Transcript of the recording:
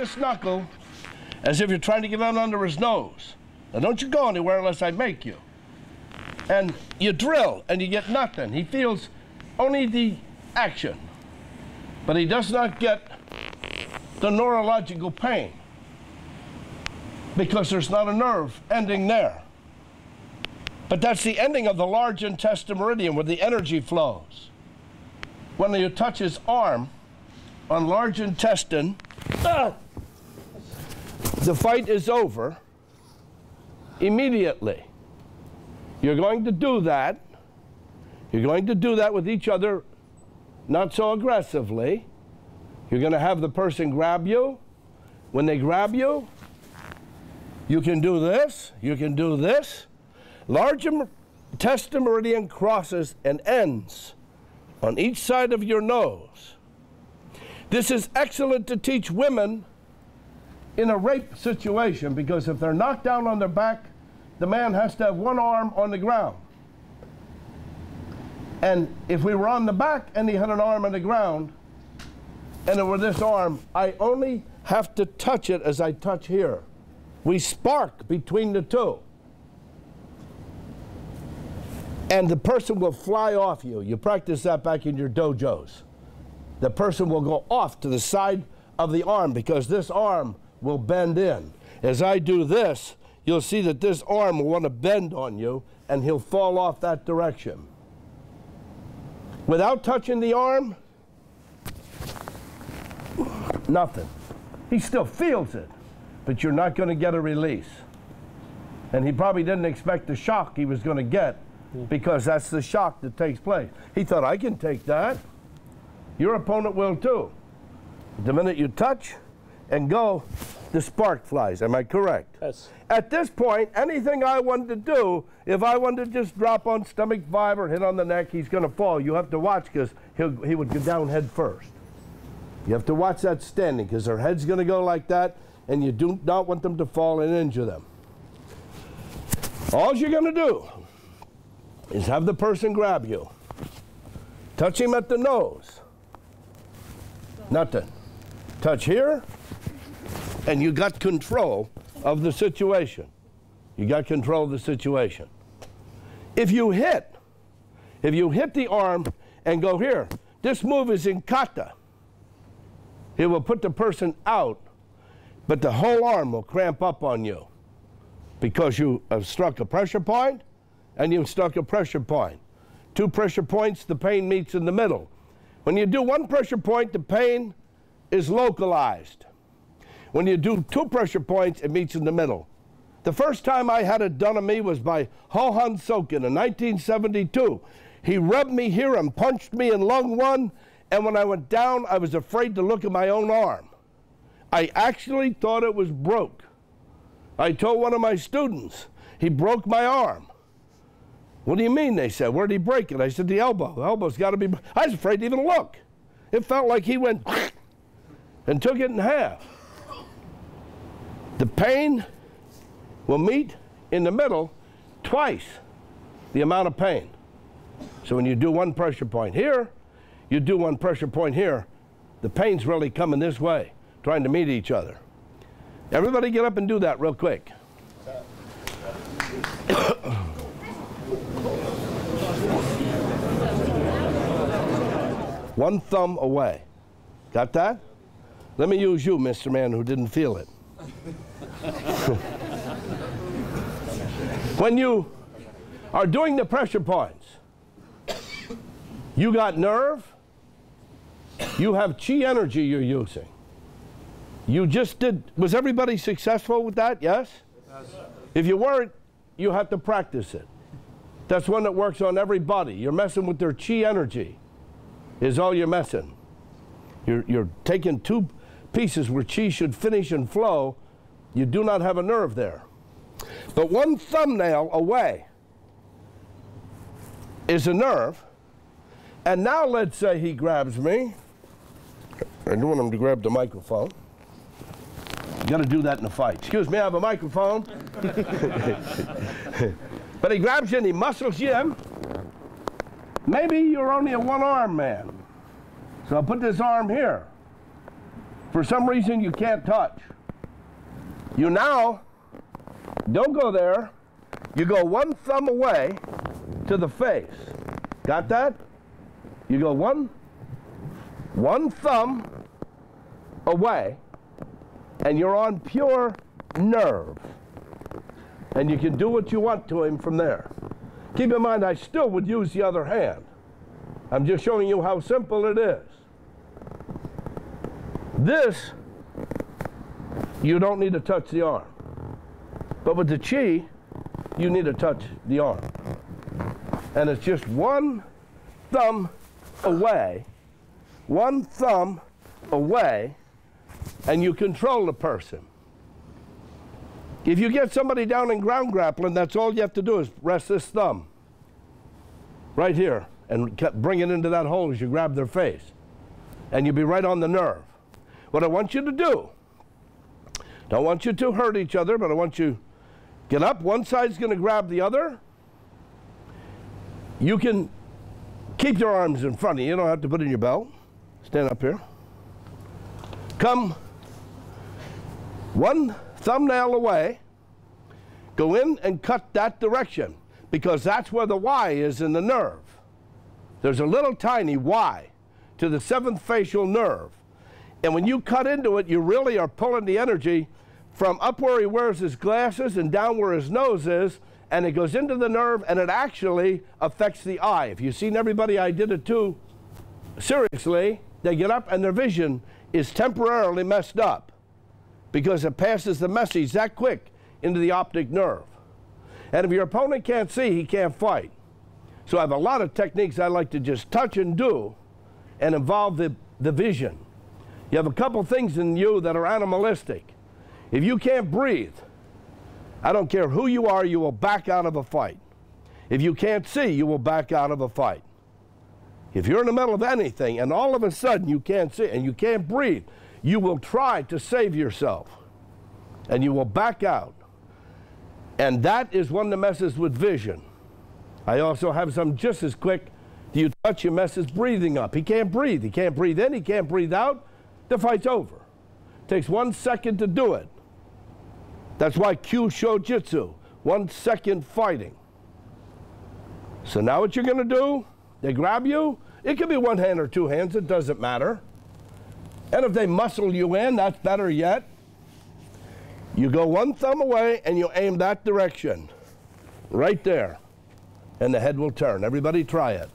this knuckle as if you're trying to get on under his nose. Now, don't you go anywhere unless I make you. And you drill and you get nothing. He feels only the action, but he does not get the neurological pain because there's not a nerve ending there. But that's the ending of the large intestine meridian where the energy flows. When you touch his arm on large intestine, ah, the fight is over immediately. You're going to do that. You're going to do that with each other, not so aggressively. You're going to have the person grab you. When they grab you, you can do this, you can do this. Large intestinal meridian crosses and ends on each side of your nose. This is excellent to teach women in a rape situation because if they're knocked down on their back, the man has to have one arm on the ground. And if we were on the back and he had an arm on the ground, and it were this arm, I only have to touch it as I touch here. We spark between the two. And the person will fly off you. You practice that back in your dojos. The person will go off to the side of the arm because this arm will bend in. As I do this, you'll see that this arm will want to bend on you and he'll fall off that direction. Without touching the arm, nothing. He still feels it, but you're not going to get a release. And he probably didn't expect the shock he was going to get hmm. because that's the shock that takes place. He thought, I can take that. Your opponent will too. The minute you touch and go, the spark flies. Am I correct? Yes. At this point, anything I wanted to do, if I wanted to just drop on stomach five or hit on the neck, he's going to fall. You have to watch because he would go down head first. You have to watch that standing because their head's going to go like that, and you do not want them to fall and injure them. All you're going to do is have the person grab you, touch him at the nose. Nothing. Touch here, and you got control of the situation. You got control of the situation. If you hit, if you hit the arm and go here, this move is in kata. It will put the person out, but the whole arm will cramp up on you because you have struck a pressure point and you've struck a pressure point. Two pressure points, the pain meets in the middle. When you do one pressure point, the pain is localized. When you do two pressure points, it meets in the middle. The first time I had it done on me was by Hohan Soken in 1972. He rubbed me here and punched me in lung one, and when I went down, I was afraid to look at my own arm. I actually thought it was broke. I told one of my students, he broke my arm. What do you mean? They said, where did he break it? I said, the elbow. The elbow's got to be. I was afraid to even look. It felt like he went and took it in half. The pain will meet in the middle twice the amount of pain. So when you do one pressure point here, you do one pressure point here, the pain's really coming this way, trying to meet each other. Everybody get up and do that real quick. one thumb away. Got that? Let me use you, Mr. Man, who didn't feel it. when you are doing the pressure points, you got nerve, you have chi energy you're using. You just did, was everybody successful with that? Yes? If you weren't, you have to practice it. That's one that works on everybody. You're messing with their chi energy, is all you're messing. You're, you're taking two pieces where chi should finish and flow, you do not have a nerve there. But one thumbnail away is a nerve. And now let's say he grabs me. I don't want him to grab the microphone. You got to do that in a fight. Excuse me, I have a microphone. but he grabs you and he muscles you. Maybe you're only a one-arm man. So I'll put this arm here. For some reason you can't touch. You now don't go there. You go one thumb away to the face. Got that? You go one one thumb away and you're on pure nerve. And you can do what you want to him from there. Keep in mind, I still would use the other hand. I'm just showing you how simple it is. This, you don't need to touch the arm. But with the chi, you need to touch the arm. And it's just one thumb away, one thumb away, and you control the person. If you get somebody down in ground grappling, that's all you have to do is rest this thumb right here and bring it into that hole as you grab their face. And you'll be right on the nerve. What I want you to do, don't want you to hurt each other, but I want you get up. One side's going to grab the other. You can keep your arms in front of you. You don't have to put in your belt. Stand up here. Come one thumbnail away. Go in and cut that direction because that's where the Y is in the nerve. There's a little tiny Y to the seventh facial nerve. And when you cut into it, you really are pulling the energy from up where he wears his glasses and down where his nose is, and it goes into the nerve and it actually affects the eye. If you've seen everybody I did it to, seriously, they get up and their vision is temporarily messed up because it passes the message that quick into the optic nerve. And if your opponent can't see, he can't fight. So I have a lot of techniques I like to just touch and do and involve the, the vision. You have a couple things in you that are animalistic. If you can't breathe, I don't care who you are, you will back out of a fight. If you can't see, you will back out of a fight. If you're in the middle of anything and all of a sudden you can't see and you can't breathe, you will try to save yourself and you will back out. And that is one that messes with vision. I also have some just as quick. Do you touch your messes breathing up? He can't breathe. He can't breathe in. He can't breathe out. The fight's over. Takes one second to do it. That's why Kyusho Jitsu, one second fighting. So now what you're going to do, they grab you. It could be one hand or two hands, it doesn't matter. And if they muscle you in, that's better yet. You go one thumb away and you aim that direction. Right there. And the head will turn. Everybody try it.